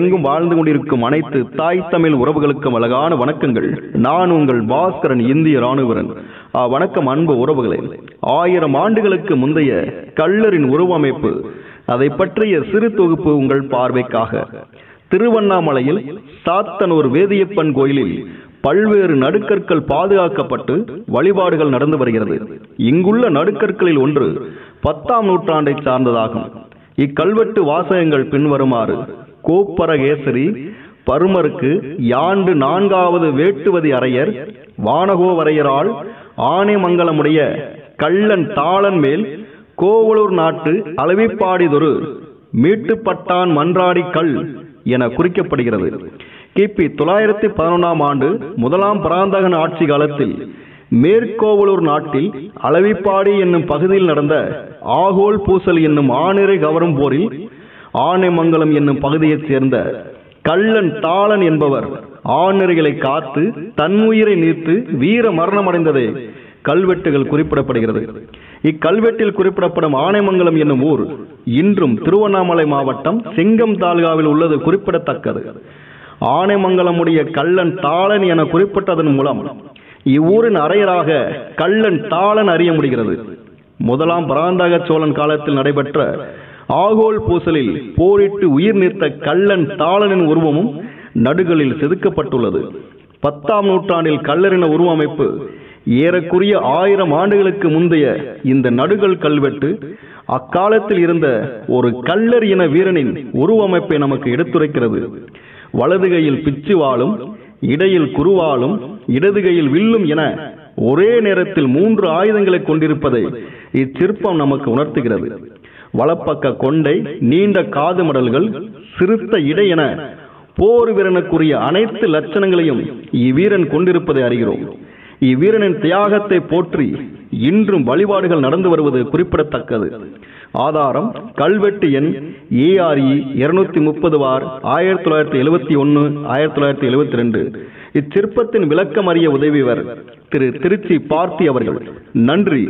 வாழ்ந்து கொண்டிருக்கும் அனைத்து தாய் தமிழ் உறவுகளுக்கும் அழகான வணக்கங்கள். நான் உங்கள் பாஸ்கரன் இந்திய ராணுவரன். வணக்கம் அன்பு உறவுகளே ஆயிரம் ஆண்டுகளுக்கு முந்தைய கள்ளரின் உருவமைப்பு அதை பற்றிய சிறு தொகுப்பு உங்கள் பார்வைக்காக. திருவண்ணாமலையில் சாத்தனூர் வேதியப்பன் கோயிலில் பல்வேறு நடுக்கற்கள் பாதுகாக்கப்பட்டு வழிபாடுகள் நடந்து வருகிறது. இங்குள்ள நடுக்கற்களில் ஒன்று பத்தாம் நூற்றாண்டை சார்ந்ததாகும். இக்கல்வெட்டு வாசகங்கள் பின்வருமாறு கோப்பரகேசரி பருமருக்கு யாண்டு நான்காவது வேட்டுவதி அரையர் வானகோவரையரால் ஆனைமங்கலமுடைய கள்ளன் தாளன் மேல் கோவலூர் நாட்டு அளவிப்பாடிதொரு மீட்டுப்பட்டான் மன்றாடி கல் என குறிக்கப்படுகிறது. கிபி தொள்ளாயிரத்தி பதினொன்றாம் ஆண்டு முதலாம் பராந்தகன் ஆட்சி காலத்தில் மேற்கோவலூர் நாட்டில் அளவிப்பாடி என்னும் பகுதியில் நடந்த ஆகோல் பூசல் என்னும் ஆணிரை கவரும் போரில் ஆனைமங்கலம் என்னும் பகுதியைச் சேர்ந்த கள்ளன் தாளன் என்பவர் ஆணர்களை காத்து தன் உயிரை நீர்த்து வீர மரணமடைந்ததே கல்வெட்டுகள் குறிப்பிடப்படுகிறது. இக்கல்வெட்டில் குறிப்பிடப்படும் ஆனைமங்கலம் என்னும் ஊர் இன்றும் திருவண்ணாமலை மாவட்டம் சிங்கம் தாலுகாவில் உள்ளது குறிப்பிடத்தக்கது. ஆனைமங்கலமுடைய கள்ளன் தாளன் என குறிப்பிட்டதன் மூலம் இவ்வூரின் அரையராக கள்ளன் தாளன் அறிய முடிகிறது. முதலாம் பராந்தக சோழன் காலத்தில் நடைபெற்ற ஆகோல் பூசலில் போரிட்டு உயிர் நீர்த்த கள்ளன் தாளனின் உருவமும் நடுகளில் செதுக்கப்பட்டுள்ளது. பத்தாம் நூற்றாண்டில் கல்லறின உருவமைப்பு ஏறக்குரிய ஆயிரம் ஆண்டுகளுக்கு முந்தைய இந்த நடுகள் கல்வெட்டு அக்காலத்தில் இருந்த ஒரு கல்லர் இன வீரனின் உருவமைப்பை நமக்கு எடுத்துரைக்கிறது. வலது கையில் பிச்சுவாளும் இடையில் குருவாலும் இடதுகையில் வில்லும் என ஒரே நேரத்தில் மூன்று ஆயுதங்களை கொண்டிருப்பதை இச்சிற்பம் நமக்கு உணர்த்துகிறது. வலப்பக்க கொண்டை நீண்ட காது மடல்கள் சிறுத்த இடை என போர் வீரனுக்குரிய அனைத்து லட்சணங்களையும் இவ்வீரன் கொண்டிருப்பதை அறிகிறோம். இவ்வீரனின் தியாகத்தை போற்றி இன்றும் வழிபாடுகள் நடந்து வருவது குறிப்பிடத்தக்கது. ஆதாரம் கல்வெட்டு எண் ஏஆர்இ இருநூத்தி முப்பது வார் ஆயிரத்தி தொள்ளாயிரத்தி எழுபத்தி ஒன்னு ஆயிரத்தி தொள்ளாயிரத்தி எழுபத்தி ரெண்டு. இச்சிற்பத்தின் விளக்கம் அறிய உதவியவர் திரு திருச்சி பார்த்தி அவர்கள். நன்றி.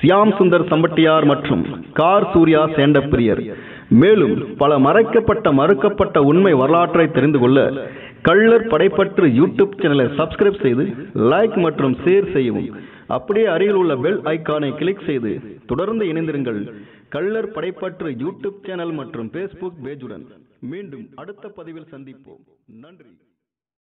சியாம் சுந்தர் சம்பட்டியார் மற்றும் கார் சூர்யா சேண்டப்பிரியர். மேலும் பல மறைக்கப்பட்ட மறுக்கப்பட்ட உண்மை வரலாற்றை தெரிந்து கொள்ள கள்ளர் படைப்பற்று யூடியூப் சேனலை சப்ஸ்கிரைப் செய்து லைக் மற்றும் ஷேர் செய்யவும். அப்படியே அருகில் உள்ள பெல் ஐக்கானை கிளிக் செய்து தொடர்ந்து இணைந்திருங்கள். கள்ளர் படைப்பற்று யூடியூப் சேனல் மற்றும் ஃபேஸ்புக் பேஜுடன் மீண்டும் அடுத்த பதிவில் சந்திப்போம். நன்றி.